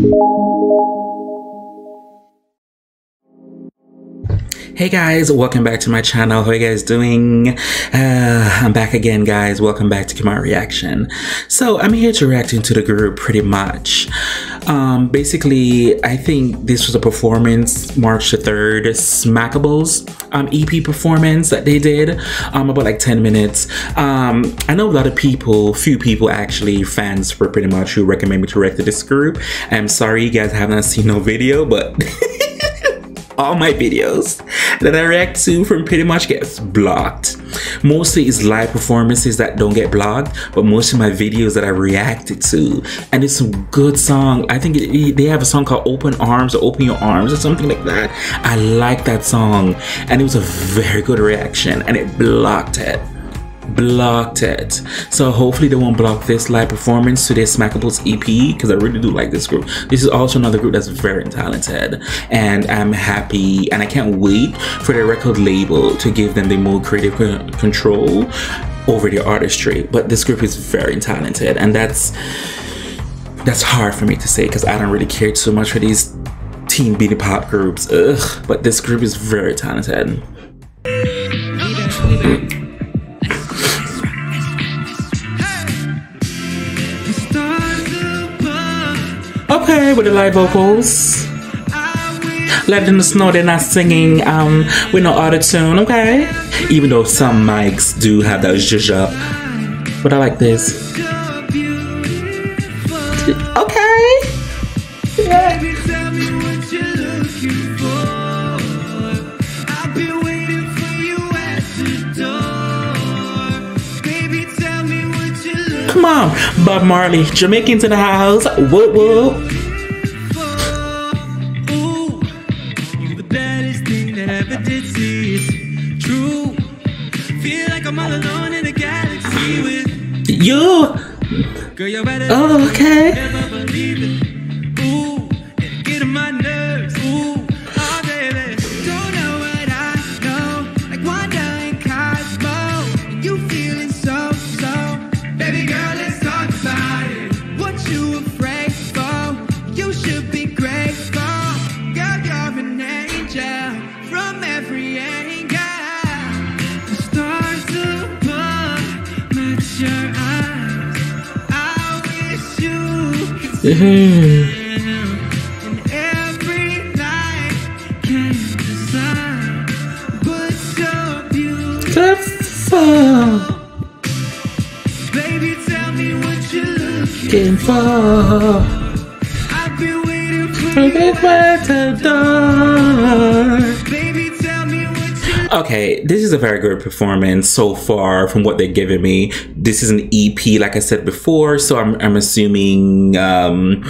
Thank you Hey guys, welcome back to my channel. How are you guys doing? Uh, I'm back again, guys. Welcome back to Come Reaction. So I'm here to react into the group pretty much. Um, basically, I think this was a performance March the 3rd, Smackables um, EP performance that they did, um, about like 10 minutes. Um, I know a lot of people, few people actually, fans for pretty much who recommend me to react to this group. I'm sorry you guys have not seen no video, but all my videos that I react to from pretty much gets blocked. Mostly it's live performances that don't get blocked, but most of my videos that I reacted to, and it's a good song. I think it, they have a song called Open Arms or Open Your Arms or something like that. I like that song, and it was a very good reaction, and it blocked it blocked it. So hopefully they won't block this live performance to their Smackables EP because I really do like this group. This is also another group that's very talented and I'm happy and I can't wait for their record label to give them the more creative control over their artistry. But this group is very talented and that's that's hard for me to say because I don't really care too much for these teen beating pop groups. Ugh, but this group is very talented. Okay, with the live vocals. Letting us know they're not singing um, with no auto tune, okay? Even though some mics do have that zhuzh up. But I like this. Okay. Yeah. Come on, Bob Marley, Jamaicans in the house. Whoop whoop. Oh, okay. Mm-hmm. Okay, this is a very good performance so far from what they're giving me. This is an EP, like I said before, so I'm, I'm assuming um,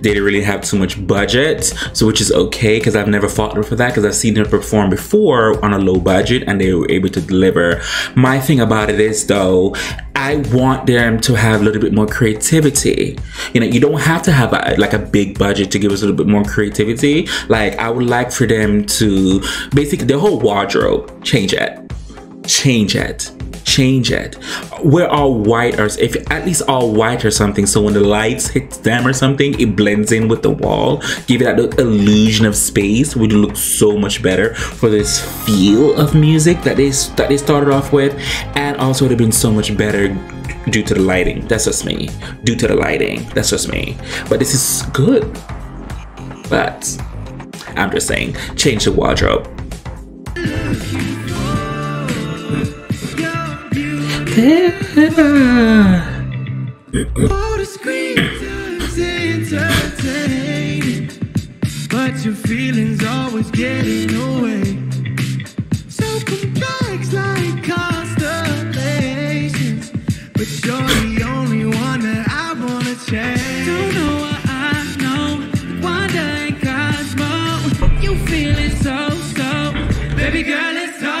they didn't really have too much budget, so which is okay because I've never fought for that because I've seen them perform before on a low budget and they were able to deliver. My thing about it is though, I want them to have a little bit more creativity. You know, you don't have to have a, like a big budget to give us a little bit more creativity. Like I would like for them to basically the whole wardrobe change it, change it change it. We're all white or if at least all white or something. So when the lights hit them or something, it blends in with the wall. Give it that illusion of space would look so much better for this feel of music that they that they started off with. And also would have been so much better due to the lighting. That's just me. Due to the lighting. That's just me. But this is good. But I'm just saying, change the wardrobe. But your feelings always getting away. So complex like constellations, but you're the only one that I wanna change. Don't know what I know, wonder cosmo. You feeling so so, baby girl, let's talk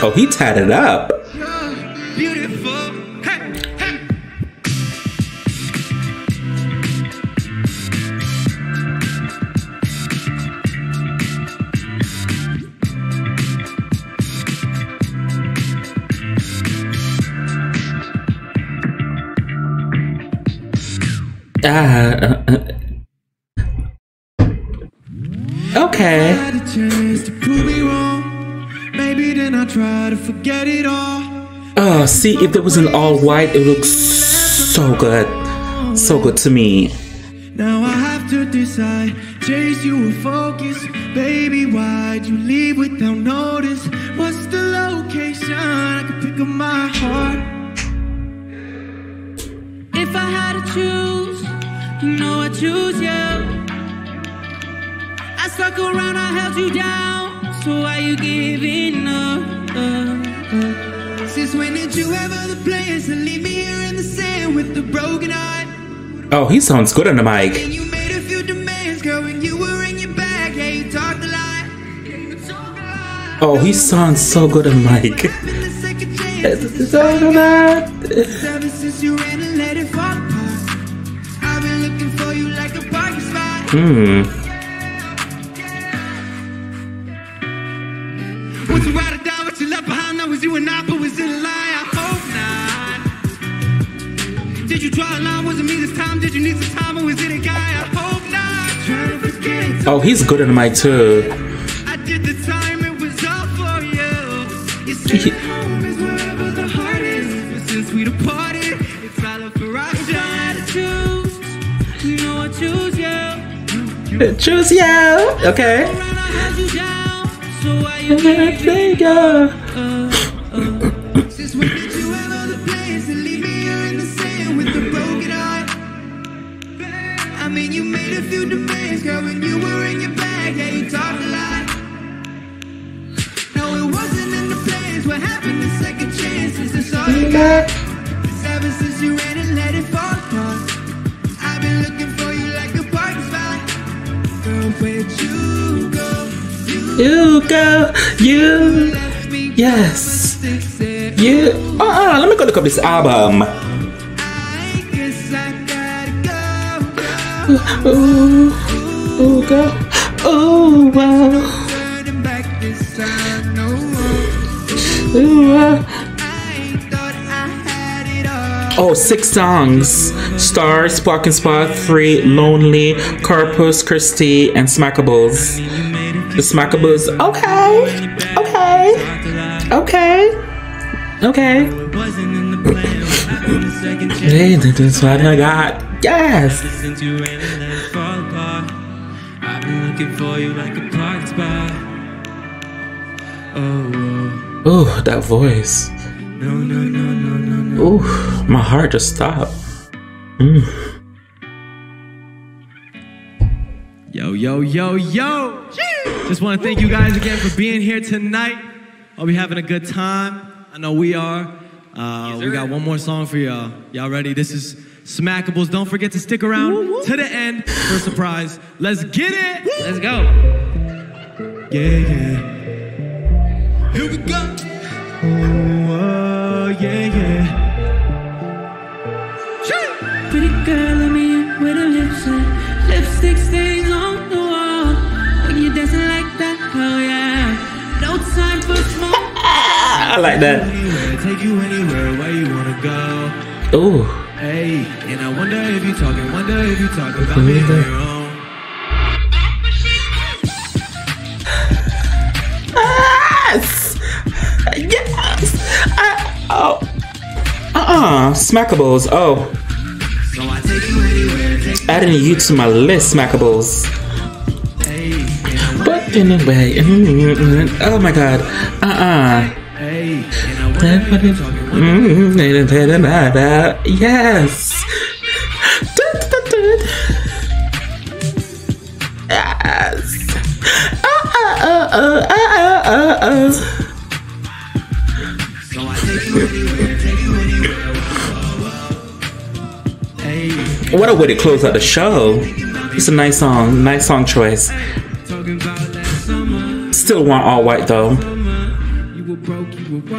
Oh, he tied it up. Ah. uh, uh. Forget it all. Oh, see, if it was an all white, it looks so good. So good to me. Now I have to decide, chase you or focus. Baby, why'd you leave without notice? What's the location? I can pick up my heart. If I had to choose, you know I choose you. I stuck around, I held you down. So why you giving up? Since when did you ever the plans to leave me here in the sand with the broken heart? Oh, he sounds good on the mic. And you made a few demands, girl, when you were in your bag. Yeah, you talked a lot. Yeah, you talked a lot. Oh, he sounds so good on the mic. Been the second chance. It's all that. Ever since you ran and let it fall apart. I've been looking for you like a parking spot. Hmm. Was you ride or die? What you left behind? That was you and I, but was it a lie? I hope not. Did you draw a line? Was it me this time? Did you need some time, or was it a guy? I hope not. Trying to forget. Oh, he's good on my mic too. I did the time, it was all for you. You said home is wherever the heart is. But since we departed, it's all up for us. I had to choose, you know I choose you. Choose you. Okay. I held you down. So why you leaving? Since when did you ever the plans to leave me here in the sand with a broken heart? I mean, you made a few demands, girl, when you were in your bag. Yeah, you talked a lot. No, it wasn't in the plans. What happened to second chances? All you got. It's ever since you ran and let it You go. You. Yes. You. Uh, uh, let me go look up this album. Go. Ooh. Ooh, go. Ooh, wow. No. Ooh, wow. All. Oh, six songs. Stars, Parking Spot, Free, Lonely, Corpus Christi, and Smackables. The Smackables. Okay. Okay. Okay. Okay. Wasn't in. What happened to second chance? Hey, that's what I got. Yes. Since you ran and let it fall apart, I've been looking for you like a parking spot. Oh, Ooh, that voice. oh, no, no, no, no, no, no. Ooh, my heart just stopped. Mm. Yo, yo, yo, yo! Just want to thank you guys again for being here tonight. Hope you're having a good time. I know we are. Uh, we got one more song for y'all. Y'all ready? This is Smackables. Don't forget to stick around to the end for a surprise. Let's get it! Let's go. Yeah, yeah. Here we go. Oh, uh, yeah, yeah. Wanna go. Ooh. Hey, and I wonder if you talking, wonder if you talk about me on your own. Yes. Yes. I, oh. Uh-uh. Smackables. Oh. So I take you anywhere, Adding you to my list, Smackables. hey, and I wonder, But anyway. Oh my god. Uh-uh. Yes. Yes. Anywhere. What a way to close out the show. It's a nice song, nice song choice. Still want all white though.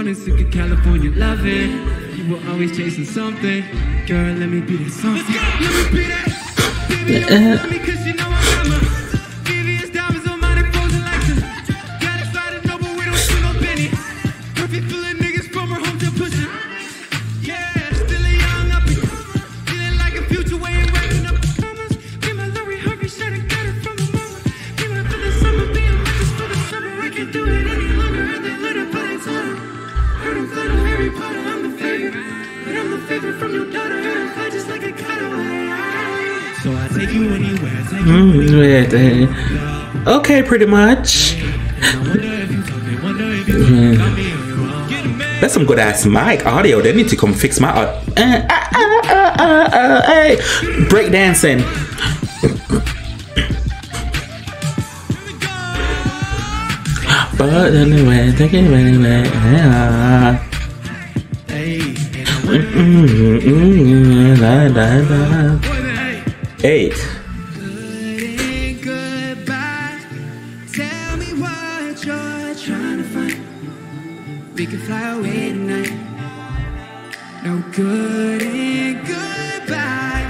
You were running sick of California loving. You were always chasing something. Girl, let me be that something. Let me be that. Baby, uh-huh. don't love me 'cause you know I'm Mm, okay, pretty much. Mm. That's some good ass mic audio. They need to come fix my uh, uh, uh, uh, uh, hey. break dancing. but anyway, take it anyway. Yeah. Mm-mm, mm-mm find. We can fly away tonight. No good and goodbye.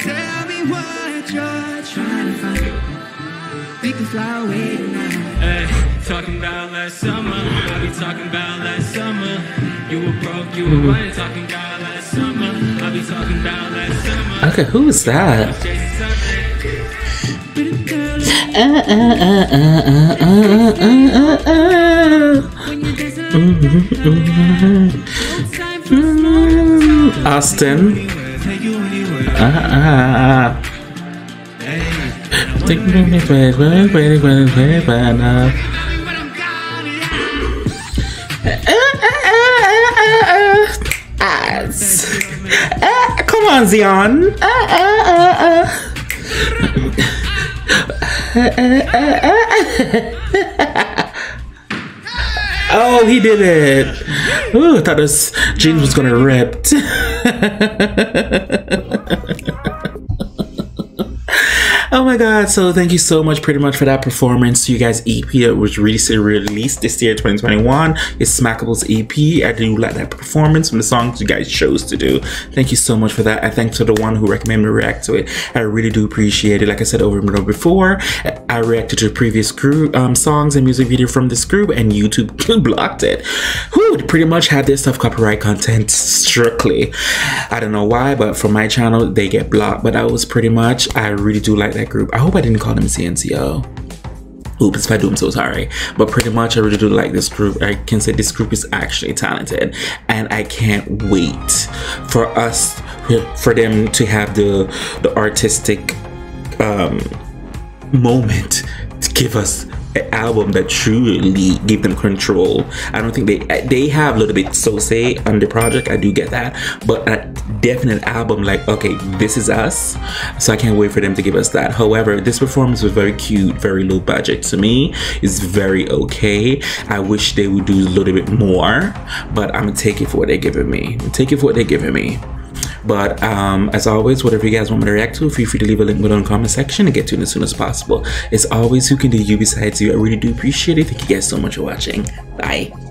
Tell me what you're trying to find. We can fly away tonight. Hey, talking about last summer. I be talking about last summer. You were broke, you were running. Talking about Okay, who is that? Austin. Ah, ah, ah. Uh, come on, Zion. Eh, eh, oh, he did it. Ooh, I thought his jeans was gonna rip. Oh my god, so thank you so much pretty much for that performance. You guys EP that was recently released this year 2021. It's Smackables EP. I do like that performance from the songs you guys chose to do. Thank you so much for that. I thank to the one who recommended me react to it. I really do appreciate it. Like I said over and over before, I reacted to previous group um, songs and music video from this group and YouTube blocked it. Who pretty much had their stuff copyright content strictly. I don't know why, but for my channel they get blocked. But that was pretty much. I really do like that group. I hope I didn't call them CNCO. Oops, if I do, I'm so sorry. But pretty much, I really do like this group. I can say this group is actually talented, and I can't wait for us, for them to have the the artistic um, moment to give us album that truly give them control. I don't think they they have a little bit so say on the project. I do get that, but a definite album like okay, this is us. So I can't wait for them to give us that. However, this performance was very cute, very low budget to me. It's very okay. I wish they would do a little bit more, but I'm gonna take it for what they're giving me. Take it for what they're giving me. But um, as always, whatever you guys want me to react to, feel free to leave a link below in the comment section and get to it as soon as possible. As always, who can do you besides you? I really do appreciate it. Thank you guys so much for watching. Bye.